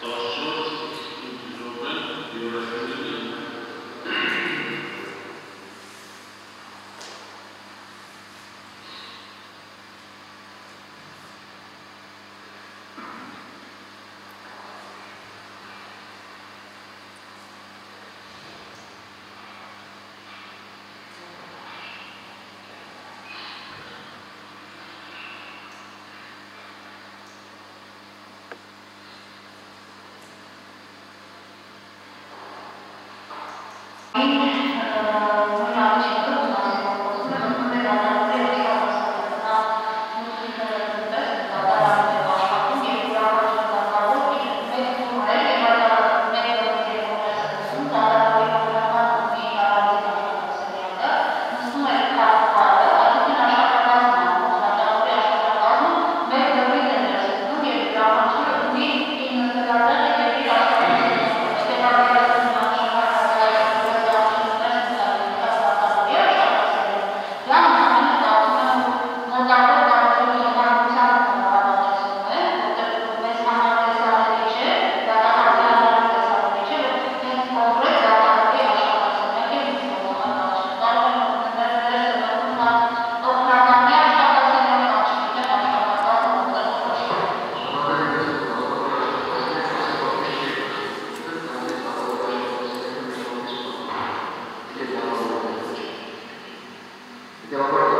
So should improvement your Então agora